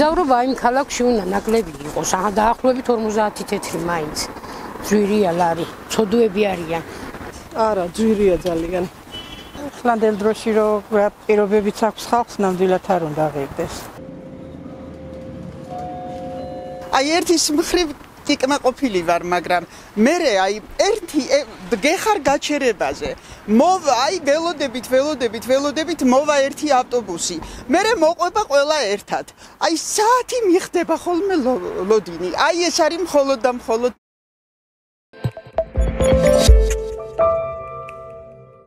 მოგზაურობა იმ ქალაქში უნდა ნაკლები იყოს. აა დაახლოებით 50 თეთრი მაინც. ძვირია ლარი, ცოდუები არიან. არა, ძვირია ძალიან. ხლანდელ დროში რო პირობებიც აქვს ხალხს, ნამდვილად არ უნდა ღირდეს. აი ერთის მხრივ კიკმაყოფილი ვარ, მაგრამ მე აი ერთი გეხარ გაჩერებაზე. მოვა აი ველოდებით, ველოდებით, ველოდებით მოვა ერთი ავტობუსი. მე მოყვება ყველა ერთად. აი საათი მიხდება ხოლმე ლოდინი. აი ეს არის მხოლოდ და მხოლოდ